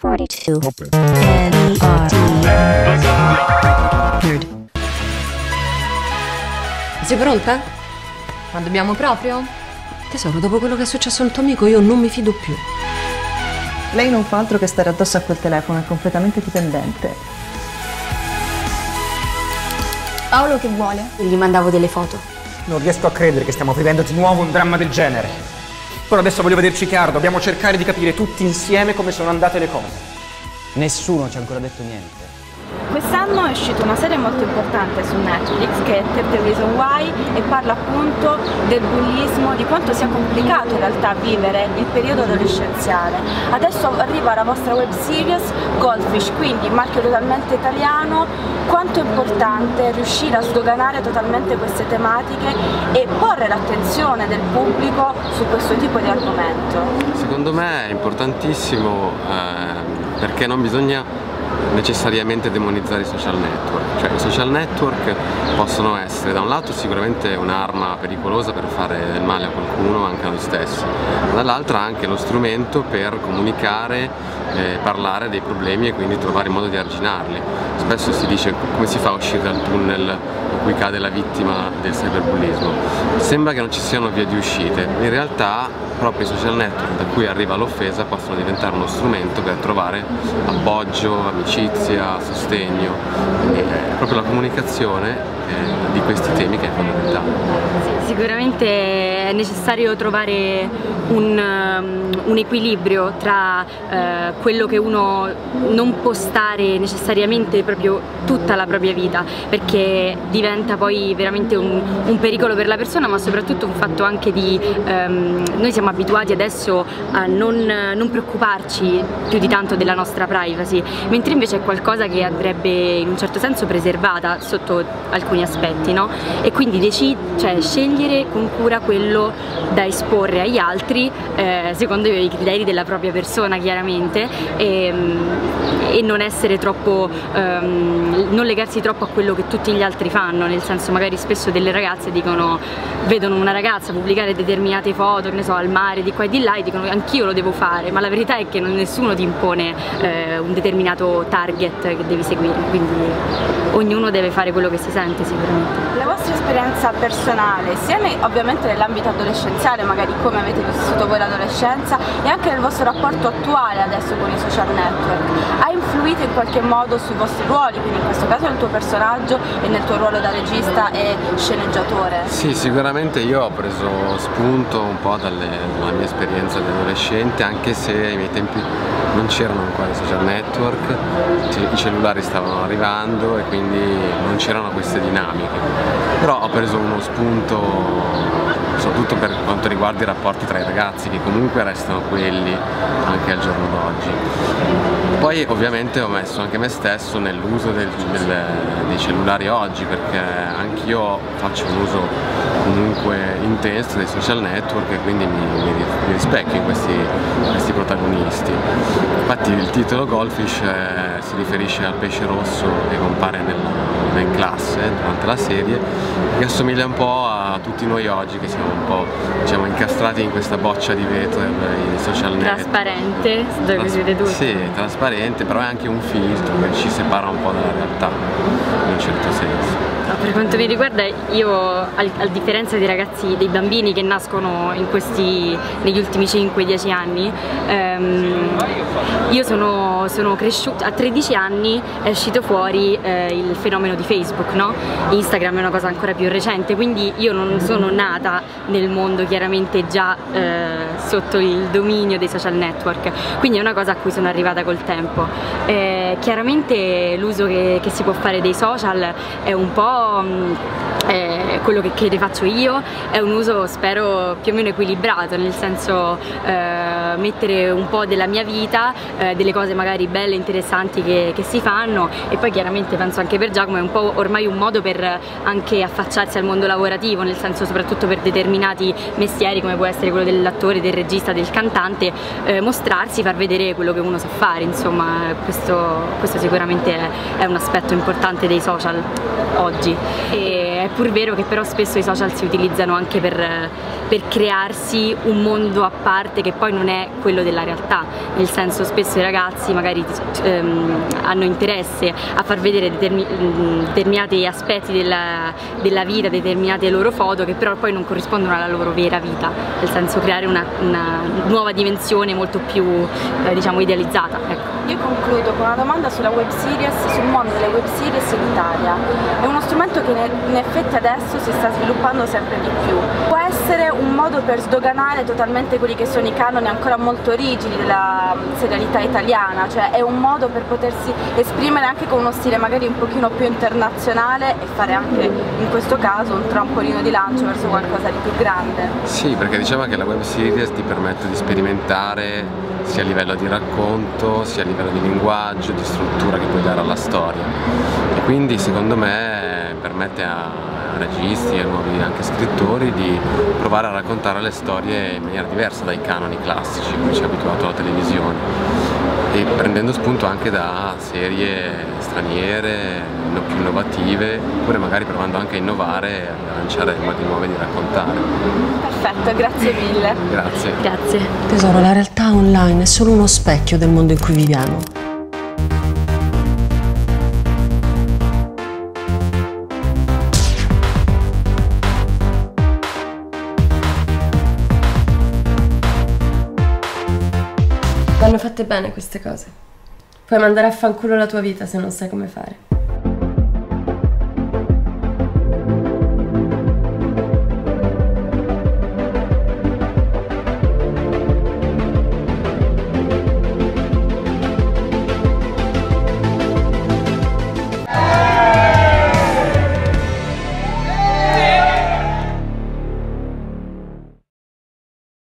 42. Open. Weird. Sei pronta? Ma dobbiamo proprio? Tesoro, dopo quello che è successo al tuo amico io non mi fido più. Lei non fa altro che stare addosso a quel telefono, è completamente dipendente. Paolo che vuole? Gli mandavo delle foto. Non riesco a credere che stiamo vivendo di nuovo un dramma del genere. Però adesso voglio vederci chiaro, dobbiamo cercare di capire tutti insieme come sono andate le cose. Nessuno ci ha ancora detto niente. Quest'anno è uscita una serie molto importante su Netflix che è 30 Reason Why e parla appunto del bullismo, di quanto sia complicato in realtà vivere il periodo adolescenziale. Adesso arriva la vostra web series Goldfish, quindi marchio totalmente italiano, quanto è importante riuscire a sdoganare totalmente queste tematiche e porre l'attenzione del pubblico su questo tipo di argomento. Secondo me è importantissimo eh, perché non bisogna necessariamente demonizzare i social network, cioè i social network possono essere da un lato sicuramente un'arma pericolosa per fare del male a qualcuno, anche a noi stessi, ma dall'altra anche lo strumento per comunicare, eh, parlare dei problemi e quindi trovare modo di arginarli. Spesso si dice come si fa a uscire dal tunnel in cui cade la vittima del cyberbullismo. Sembra che non ci siano vie di uscite, in realtà proprio i social network da cui arriva l'offesa possono diventare uno strumento per trovare appoggio, amicizia, sostegno, e proprio la comunicazione eh, di questi temi che è fondamentale. Sicuramente è necessario trovare un, um, un equilibrio tra eh, quello che uno non può stare necessariamente proprio tutta la propria vita perché diventa poi veramente un, un pericolo per la persona ma soprattutto un fatto anche di ehm, noi siamo abituati adesso a non, non preoccuparci più di tanto della nostra privacy mentre invece è qualcosa che andrebbe in un certo senso preservata sotto alcuni aspetti no? e quindi decid- cioè, scegliere con cura quello da esporre agli altri eh, secondo i criteri della propria persona chiaramente e, e non essere troppo ehm, non legarsi troppo a quello che tutti gli altri fanno nel senso magari spesso delle ragazze dicono vedono una ragazza pubblicare determinate foto che ne so al mare di qua e di là e dicono anch'io lo devo fare. Ma la verità è che non, nessuno ti impone eh, un determinato target che devi seguire. Quindi ognuno deve fare quello che si sente sicuramente. La vostra esperienza personale, sia ovviamente nell'ambito adolescenziale, magari come avete vissuto voi l'adolescenza, e anche nel vostro rapporto attuale adesso con i social network, ha influito in qualche modo sui vostri ruoli, quindi in questo caso nel tuo personaggio e nel tuo ruolo da regista e sceneggiatore? Sì, sicuramente io ho preso spunto un po' dalle- dalla mia esperienza di adolescente, anche se ai miei tempi non c'erano ancora i social network, i cellulari stavano arrivando e quindi non c'erano queste dinamiche. Però ho preso uno spunto soprattutto per quanto riguarda i rapporti tra i ragazzi che comunque restano quelli anche al giorno d'oggi. Poi ovviamente ho messo anche me stesso nell'uso dei cellulari oggi perché anch'io faccio un uso comunque intenso dei social network e quindi mi, mi ri- mi rispecchio in questi, questi protagonisti. Infatti il titolo Goldfish eh, si riferisce al pesce rosso che compare nel- in classe durante la serie che assomiglia un po' a tutti noi oggi che siamo un po' diciamo, incastrati in questa boccia di vetro dei social network. trasparente dove Tras- si vede tutto Sì, trasparente, però è anche un filtro che ci separa un po' dalla realtà, in un certo senso. Per quanto mi riguarda io, a differenza dei ragazzi, dei bambini che nascono questi, negli ultimi 5-10 anni, ehm, io sono, sono cresciuta, a 13 anni è uscito fuori eh, il fenomeno di Facebook, no? Instagram è una cosa ancora più recente, quindi io non sono nata nel mondo chiaramente già eh, sotto il dominio dei social network, quindi è una cosa a cui sono arrivata col tempo. Eh, chiaramente l'uso che, che si può fare dei social è un po' eh, quello che, che ne faccio io, è un uso spero più o meno equilibrato, nel senso eh, mettere un po' della mia vita, eh, delle cose magari belle, interessanti che, che si fanno. E poi chiaramente penso anche per Giacomo è un po' ormai un modo per anche affacciarsi al mondo lavorativo, nel senso soprattutto per determinati mestieri come può essere quello dell'attore, del regista, del cantante, eh, mostrarsi, far vedere quello che uno sa fare, insomma questo, questo sicuramente è, è un aspetto importante dei social oggi. E è pur vero che però spesso i social si utilizzano anche per, per crearsi un mondo a parte che poi non è quello della realtà, nel senso spesso i ragazzi magari ehm, hanno interesse a far vedere determin determinati aspetti della, della, vita, determinate loro foto che però poi non corrispondono alla loro vera vita, nel senso creare una, una nuova dimensione molto più eh, diciamo idealizzata. Ecco. Io concludo con una domanda sulla web series, sul mondo delle web series in Italia. È uno strumento che in effetti adesso si sta sviluppando sempre di più. Può essere un modo per sdoganare totalmente quelli che sono i canoni ancora molto rigidi della serialità italiana, cioè è un modo per potersi esprimere anche con uno stile magari un pochino più internazionale e fare anche in questo caso un trampolino di lancio verso qualcosa di più grande. Sì, perché diciamo che la web series ti permette di sperimentare sia a livello di racconto, sia a livello di linguaggio, di struttura che puoi dare alla storia. E quindi secondo me permette a registi e nuovi anche scrittori di provare a raccontare le storie in maniera diversa dai canoni classici, come ci ha abituato la televisione e prendendo spunto anche da serie straniere più innovative oppure magari provando anche a innovare e a lanciare modi nuovi di raccontare. Perfetto, grazie mille. Grazie. Grazie. Tesoro, la realtà online è solo uno specchio del mondo in cui viviamo. Fatte bene queste cose. Puoi mandare a fanculo la tua vita se non sai come fare.